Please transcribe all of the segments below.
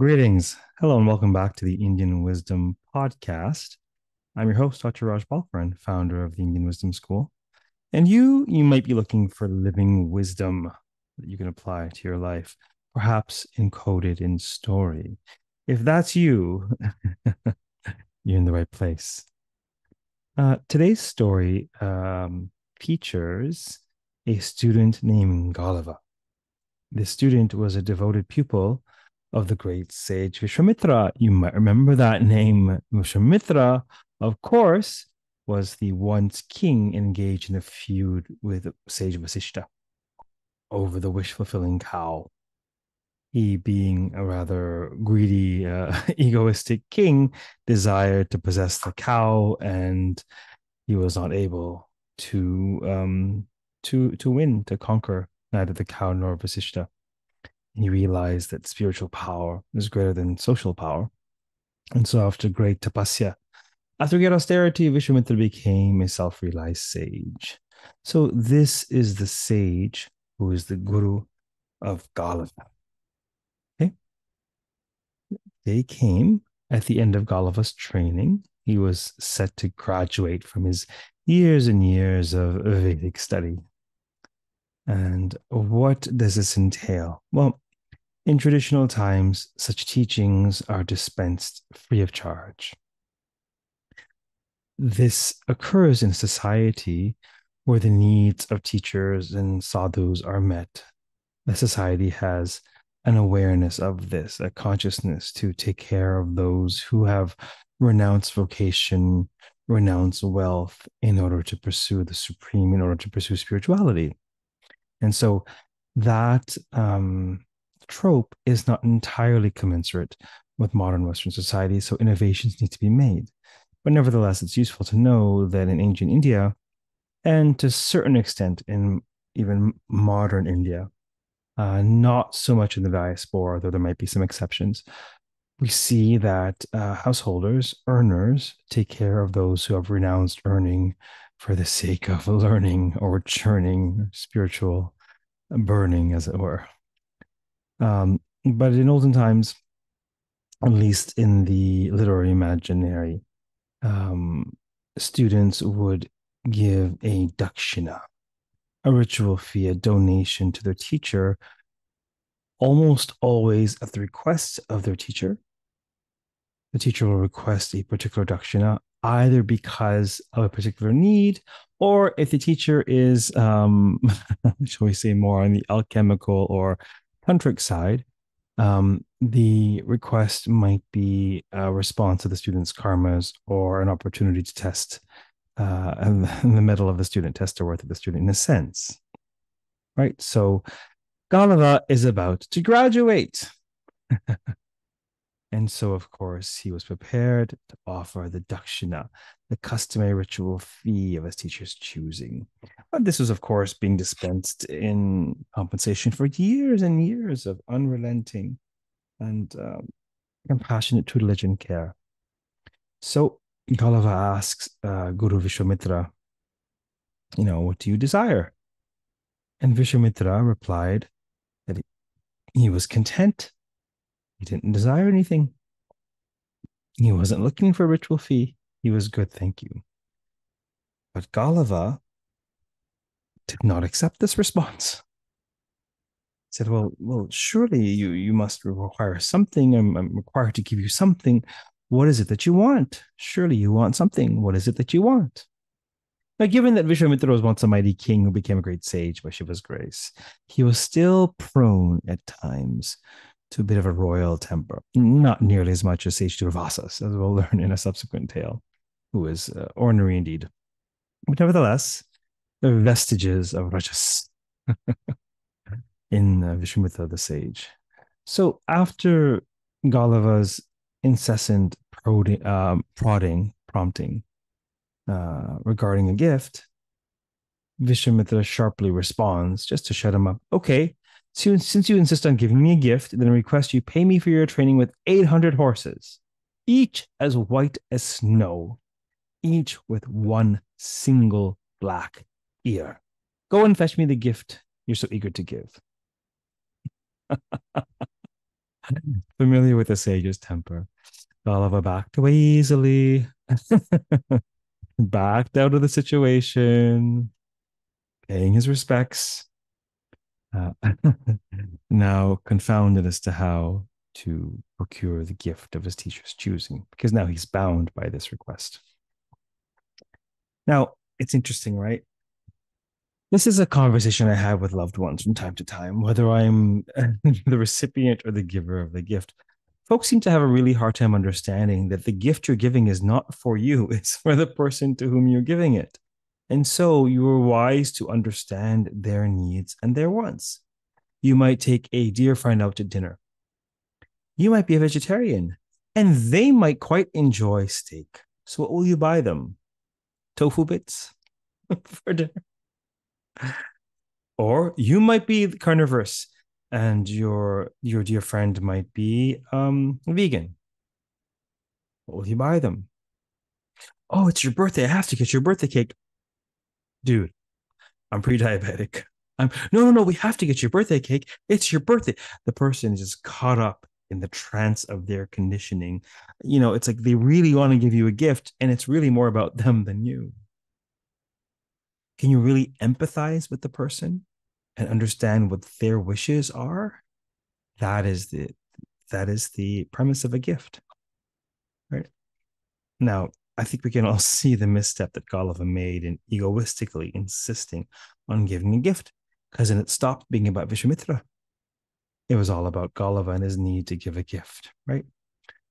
Greetings. Hello, and welcome back to the Indian Wisdom Podcast. I'm your host, Dr. Raj Balkaran, founder of the Indian Wisdom School. And you, you might be looking for living wisdom that you can apply to your life, perhaps encoded in story. If that's you, you're in the right place. Uh, today's story um, features a student named Galava. This student was a devoted pupil of the great sage Vishwamitra. You might remember that name. Vishwamitra, of course, was the once king engaged in a feud with sage Vasishta over the wish fulfilling cow. He, being a rather greedy, uh, egoistic king, desired to possess the cow, and he was not able to um, to to win to conquer neither the cow nor Vasishta he realized that spiritual power is greater than social power. And so, after great tapasya, after great austerity, Vishwamitra became a self realized sage. So, this is the sage who is the guru of Galava. Okay. They came at the end of Galava's training. He was set to graduate from his years and years of Vedic study. And what does this entail? Well, in traditional times, such teachings are dispensed free of charge. This occurs in society where the needs of teachers and sadhus are met. The society has an awareness of this, a consciousness to take care of those who have renounced vocation, renounced wealth in order to pursue the supreme, in order to pursue spirituality. And so that um, trope is not entirely commensurate with modern Western society, so innovations need to be made. But nevertheless, it's useful to know that in ancient India, and to a certain extent in even modern India, uh, not so much in the diaspora, though there might be some exceptions, we see that uh, householders, earners, take care of those who have renounced earning for the sake of learning or churning, spiritual burning, as it were. Um, but in olden times, at least in the literary imaginary, um, students would give a dakshina, a ritual fee, a donation to their teacher, almost always at the request of their teacher. The teacher will request a particular dakshina either because of a particular need or if the teacher is, um, shall we say, more on the alchemical or tantric side, um, the request might be a response to the student's karmas or an opportunity to test uh, in, the middle of the student test the worth of the student in a sense. Right. So Galava is about to graduate. And so, of course, he was prepared to offer the dakshina, the customary ritual fee of his teacher's choosing. But this was, of course, being dispensed in compensation for years and years of unrelenting and um, compassionate tutelage and care. So, Galava asks uh, Guru Vishwamitra, you know, what do you desire? And Vishwamitra replied that he was content he didn't desire anything. He wasn't looking for a ritual fee. He was good, thank you. But Galava did not accept this response. He said, Well, well, surely you you must require something. I'm, I'm required to give you something. What is it that you want? Surely you want something. What is it that you want? Now, given that Vishwamitra was once a mighty king who became a great sage by Shiva's grace, he was still prone at times to a bit of a royal temper, not nearly as much as Sage Durvasas, as we'll learn in a subsequent tale, who is uh, ornery indeed. But nevertheless, vestiges of Rajas in uh, Vishwamitra the sage. So after Galava's incessant prodding, um, prodding prompting uh, regarding a gift, Vishwamitra sharply responds, just to shut him up. Okay, since you insist on giving me a gift, then I request you pay me for your training with 800 horses, each as white as snow, each with one single black ear. Go and fetch me the gift you're so eager to give. Familiar with the sage's temper. Galava backed away easily, backed out of the situation, paying his respects. Uh, now confounded as to how to procure the gift of his teacher's choosing, because now he's bound by this request. Now, it's interesting, right? This is a conversation I have with loved ones from time to time, whether I'm the recipient or the giver of the gift. Folks seem to have a really hard time understanding that the gift you're giving is not for you, it's for the person to whom you're giving it. And so you are wise to understand their needs and their wants. You might take a dear friend out to dinner. You might be a vegetarian and they might quite enjoy steak. So what will you buy them? Tofu bits for dinner? Or you might be carnivorous and your your dear friend might be um vegan. What will you buy them? Oh, it's your birthday. I have to get your birthday cake. Dude, I'm pre-diabetic. I'm no, no, no. We have to get your birthday cake. It's your birthday. The person is just caught up in the trance of their conditioning. You know, it's like they really want to give you a gift, and it's really more about them than you. Can you really empathize with the person and understand what their wishes are? That is the that is the premise of a gift. Right. Now, I think we can all see the misstep that Galava made in egoistically insisting on giving a gift, because then it stopped being about Vishwamitra. It was all about Galava and his need to give a gift, right?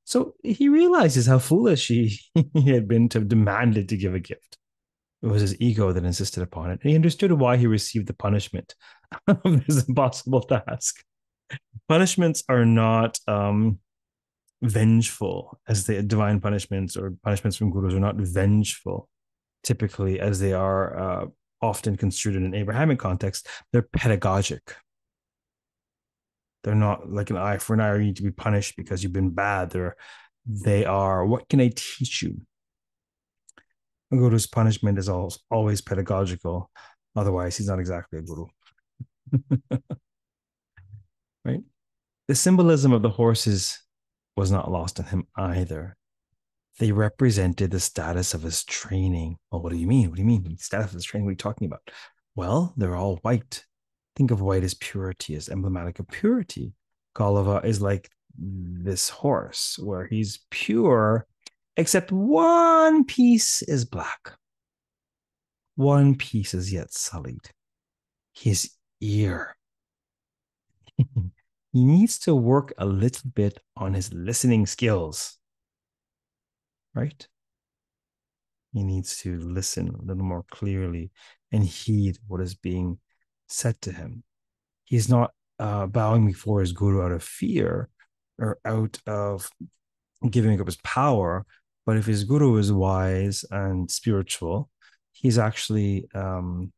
So he realizes how foolish he, he had been to have demanded to give a gift. It was his ego that insisted upon it. And he understood why he received the punishment of this impossible task. Punishments are not um, vengeful as the divine punishments or punishments from gurus are not vengeful typically as they are uh, often construed in an Abrahamic context. They're pedagogic. They're not like an eye for an eye or you need to be punished because you've been bad. They're they are what can I teach you? A guru's punishment is always pedagogical. Otherwise, he's not exactly a guru. right? The symbolism of the horses was not lost on him either. They represented the status of his training. Oh, what do you mean? What do you mean? The Status of his training? What are you talking about? Well, they're all white. Think of white as purity, as emblematic of purity. Galava is like this horse where he's pure, except one piece is black. One piece is yet sullied. His ear. he needs to work a little bit on his listening skills. Right? He needs to listen a little more clearly and heed what is being said to him. He's not uh, bowing before his guru out of fear or out of giving up his power. But if his guru is wise and spiritual, he's actually um,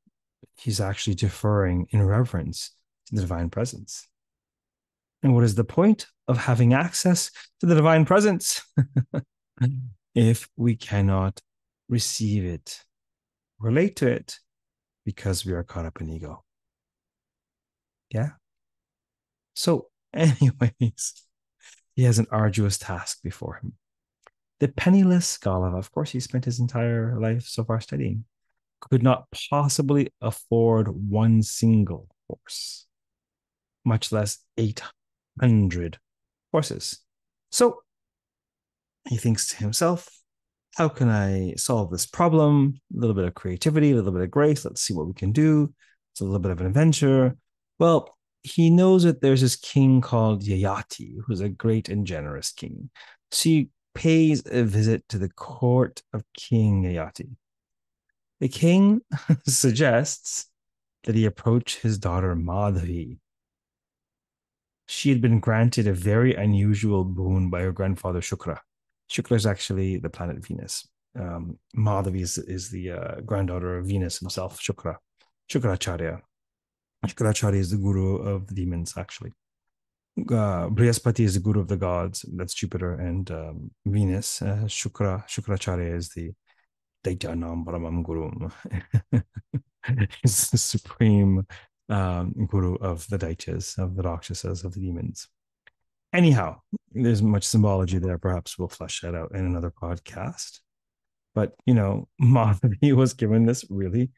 he's actually deferring in reverence to the divine presence. And what is the point of having access to the divine presence if we cannot receive it, relate to it, because we are caught up in ego? Yeah. So, anyways, he has an arduous task before him. The penniless Galava, of course, he spent his entire life so far studying, could not possibly afford one single horse, much less 800 hundred horses. So he thinks to himself, how can I solve this problem? A little bit of creativity, a little bit of grace. Let's see what we can do. It's a little bit of an adventure. Well, he knows that there's this king called Yayati, who's a great and generous king. So he pays a visit to the court of King Yayati. The king suggests that he approach his daughter Madhavi, she had been granted a very unusual boon by her grandfather Shukra. Shukra is actually the planet Venus. Um, Madhavi is, is the uh, granddaughter of Venus himself, Shukra, Shukracharya. Shukracharya is the guru of the demons, actually. Uh, Brihaspati is the guru of the gods. That's Jupiter and um, Venus. Uh, Shukra, Shukracharya is the Daityanam Paramam Guru. He's the supreme um, guru of the Daityas, of the Rakshasas, of the demons. Anyhow, there's much symbology there. Perhaps we'll flesh that out in another podcast. But, you know, Madhavi was given this really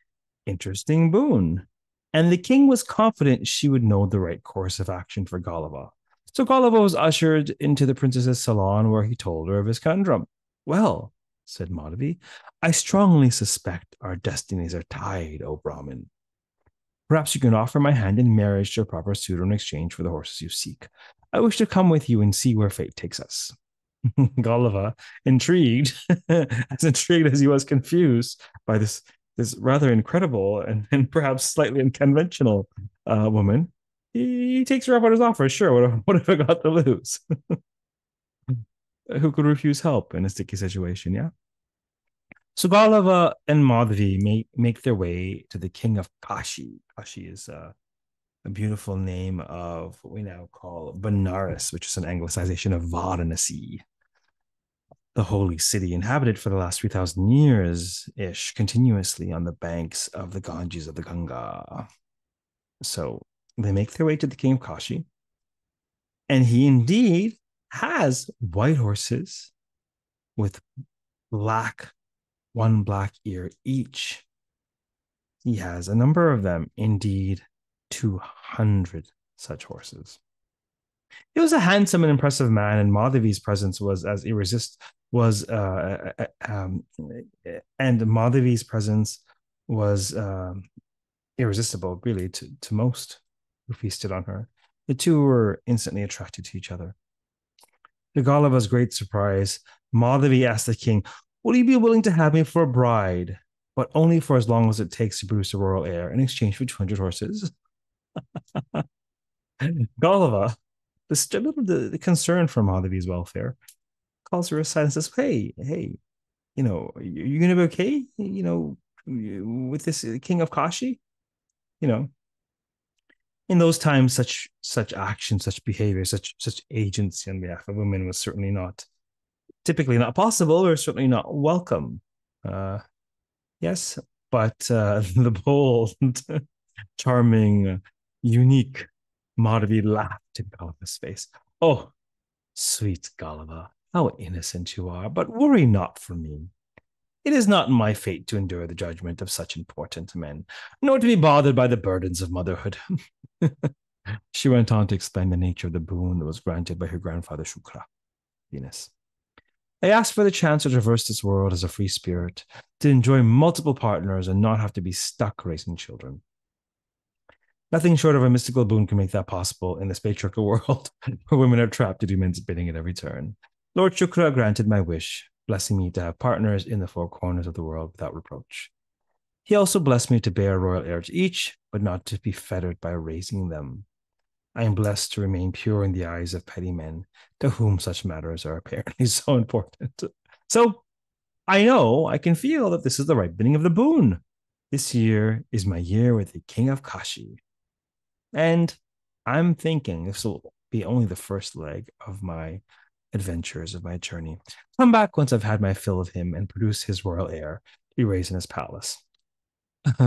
interesting boon. And the king was confident she would know the right course of action for Galava. So Galava was ushered into the princess's salon where he told her of his conundrum. Well, said Madhavi, I strongly suspect our destinies are tied, O Brahmin. Perhaps you can offer my hand in marriage to a proper suitor in exchange for the horses you seek. I wish to come with you and see where fate takes us. Galava, intrigued, as intrigued as he was confused by this this rather incredible and, and perhaps slightly unconventional uh, woman, he, he, takes her up on his offer. Sure, what, what have I got to lose? Who could refuse help in a sticky situation? Yeah. So Galava and Madhavi make, make their way to the king of Kashi. Kashi is uh, a beautiful name of what we now call Benares, which is an anglicization of Varanasi, the holy city inhabited for the last 3,000 years ish, continuously on the banks of the Ganges of the Ganga. So they make their way to the king of Kashi, and he indeed has white horses with black one black ear each. He has a number of them, indeed, 200 such horses. He was a handsome and impressive man, and Madhavi's presence was as irresistible was uh, uh, uh, um, and Madhavi's presence was um, irresistible, really, to, to most who feasted on her. The two were instantly attracted to each other. To Galava's great surprise, Madhavi asked the king, Will you be willing to have me for a bride, but only for as long as it takes to produce a royal heir in exchange for 200 horses? Galava, the, concern for Madhavi's welfare, calls her aside and says, Hey, hey, you know, you're going to be okay, you know, with this uh, king of Kashi? You know, in those times, such such action, such behavior, such such agency on behalf of women was certainly not typically not possible or certainly not welcome. Uh, yes, but uh, the bold, charming, unique Madhavi laughed in Galava's face. Oh, sweet Galava, how innocent you are, but worry not for me. It is not my fate to endure the judgment of such important men, nor to be bothered by the burdens of motherhood. she went on to explain the nature of the boon that was granted by her grandfather Shukra, Venus. I asked for the chance to traverse this world as a free spirit, to enjoy multiple partners and not have to be stuck raising children. Nothing short of a mystical boon can make that possible in this patriarchal world where women are trapped to do men's bidding at every turn. Lord Shukra granted my wish, blessing me to have partners in the four corners of the world without reproach. He also blessed me to bear royal heir to each, but not to be fettered by raising them. I am blessed to remain pure in the eyes of petty men to whom such matters are apparently so important. So I know, I can feel that this is the ripening of the boon. This year is my year with the king of Kashi. And I'm thinking this will be only the first leg of my adventures of my journey. Come back once I've had my fill of him and produce his royal heir to be raised in his palace.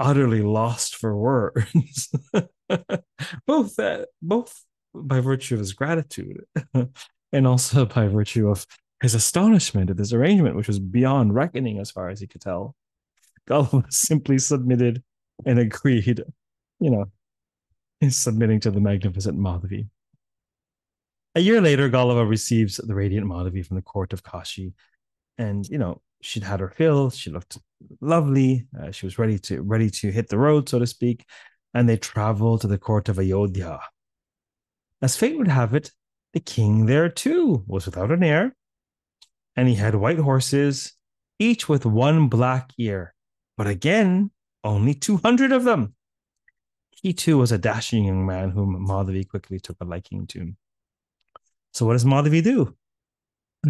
Utterly lost for words. both that both by virtue of his gratitude and also by virtue of his astonishment at this arrangement, which was beyond reckoning as far as he could tell. Galava simply submitted and agreed, you know, he's submitting to the magnificent Madhavi. A year later, Galava receives the radiant Madhavi from the court of Kashi. And, you know, she'd had her fill. She looked lovely. Uh, she was ready to ready to hit the road, so to speak and they traveled to the court of Ayodhya. As fate would have it, the king there too was without an heir, and he had white horses, each with one black ear, but again, only 200 of them. He too was a dashing young man whom Madhavi quickly took a liking to. So, what does Madhavi do?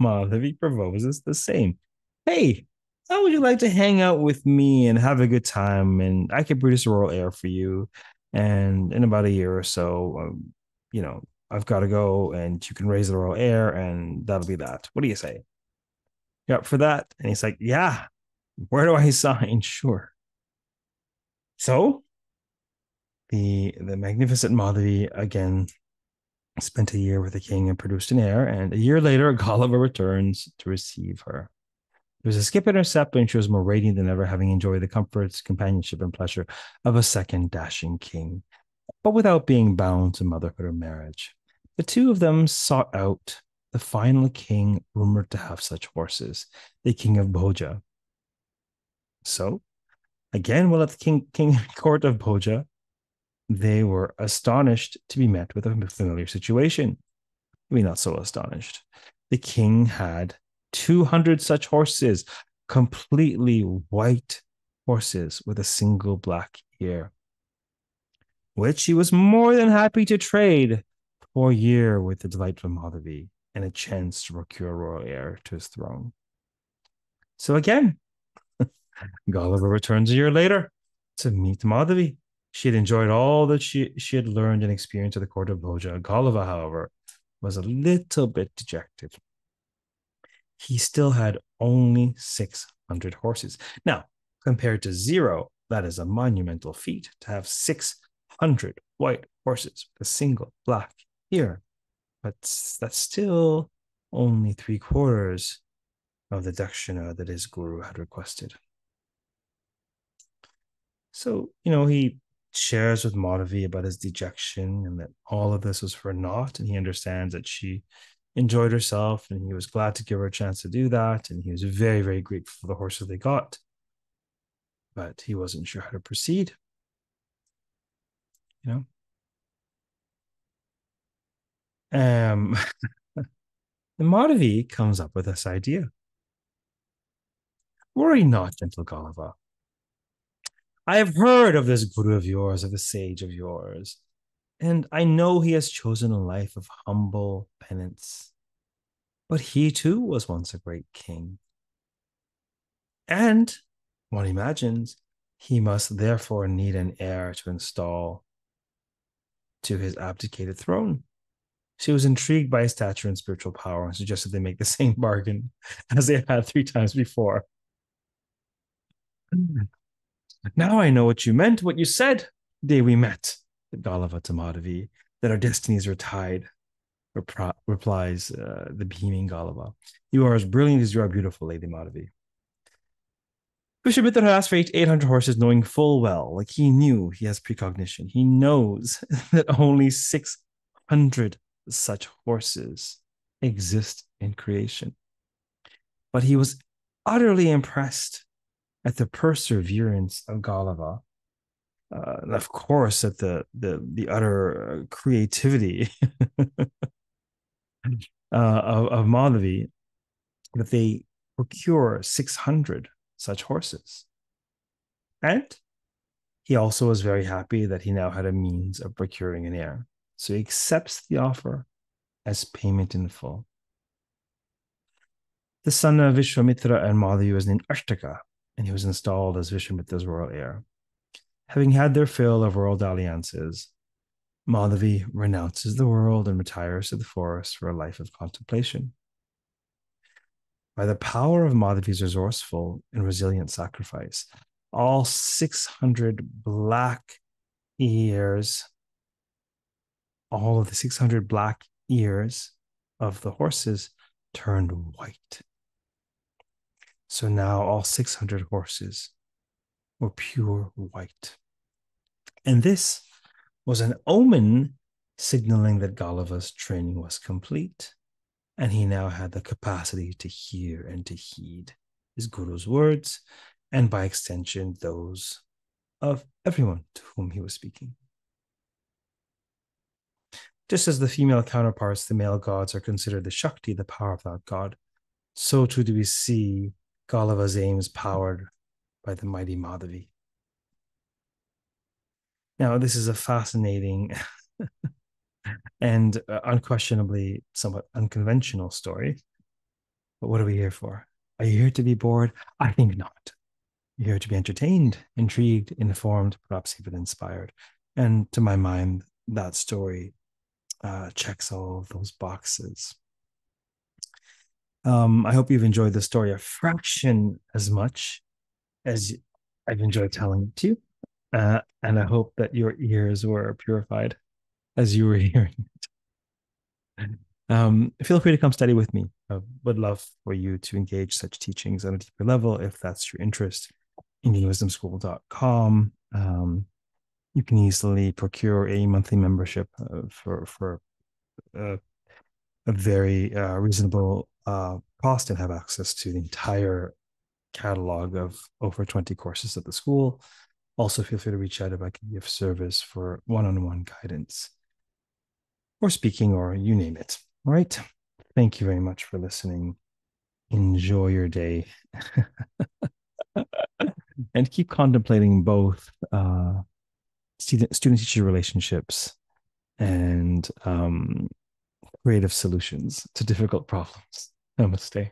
Madhavi proposes the same. Hey, how would you like to hang out with me and have a good time? And I can produce a royal heir for you. And in about a year or so, um, you know, I've got to go and you can raise the royal heir and that'll be that. What do you say? You up for that? And he's like, yeah, where do I sign? Sure. So the the magnificent Madhavi again spent a year with the king and produced an heir, and a year later, Galava returns to receive her. There was a skip in her step, and she was more radiant than ever, having enjoyed the comforts, companionship, and pleasure of a second dashing king, but without being bound to motherhood or marriage. The two of them sought out the final king rumored to have such horses, the king of Bhoja. So, again, while at the king, king court of Bhoja, they were astonished to be met with a familiar situation. Mean, not so astonished. The king had 200 such horses, completely white horses with a single black ear, which he was more than happy to trade for a year with the delightful Madhavi and a chance to procure a royal heir to his throne. So again, Galava returns a year later to meet Madhavi. She had enjoyed all that she, she had learned and experienced at the court of Bhoja. Galava, however, was a little bit dejected. He still had only 600 horses. Now, compared to zero, that is a monumental feat to have 600 white horses with a single black ear. But that's still only three quarters of the dakshina that his guru had requested. So, you know, he shares with Madhavi about his dejection and that all of this was for naught. And he understands that she enjoyed herself and he was glad to give her a chance to do that. And he was very, very grateful for the horses they got. But he wasn't sure how to proceed. You know? Um the Madhavi comes up with this idea. Worry not, gentle Galava. I have heard of this guru of yours, of the sage of yours, and I know he has chosen a life of humble penance. But he too was once a great king. And one imagines he must therefore need an heir to install to his abdicated throne. She was intrigued by his stature and spiritual power and suggested they make the same bargain as they had three times before. Now I know what you meant, what you said the day we met, Madhavi, that our destinies are tied. Replies uh, the beaming Galava. You are as brilliant as you are beautiful, Lady Madhavi. Vishwamitra had asked for 800 horses, knowing full well, like he knew he has precognition. He knows that only 600 such horses exist in creation. But he was utterly impressed at the perseverance of Galava, uh, and of course at the the the utter uh, creativity uh, of, of Madhavi, that they procure 600 such horses. And he also was very happy that he now had a means of procuring an heir. So he accepts the offer as payment in full. The son of Vishwamitra and Madhavi was named Ashtaka, and he was installed as Vishwamitra's royal heir. Having had their fill of world alliances, Madhavi renounces the world and retires to the forest for a life of contemplation. By the power of Madhavi's resourceful and resilient sacrifice, all 600 black ears, all of the 600 black ears of the horses turned white. So now all 600 horses were pure white. And this was an omen signaling that Galava's training was complete, and he now had the capacity to hear and to heed his guru's words, and by extension, those of everyone to whom he was speaking. Just as the female counterparts, the male gods, are considered the Shakti, the power of that god, so too do we see Galava's aims powered by the mighty Madhavi. Now, this is a fascinating and uh, unquestionably somewhat unconventional story. But what are we here for? Are you here to be bored? I think not. You're here to be entertained, intrigued, informed, perhaps even inspired. And to my mind, that story uh, checks all of those boxes. Um, I hope you've enjoyed the story a fraction as much as I've enjoyed telling it to you. Uh, and I hope that your ears were purified as you were hearing it. um, feel free to come study with me. I would love for you to engage such teachings on a deeper level if that's your interest. IndianWisdomSchool.com. Um, you can easily procure a monthly membership uh, for for uh, a very uh, reasonable uh, cost and have access to the entire catalog of over 20 courses at the school. Also, feel free to reach out if I can give service for one on one guidance or speaking or you name it. All right. Thank you very much for listening. Enjoy your day and keep contemplating both uh, student teacher relationships and um, creative solutions to difficult problems. Namaste.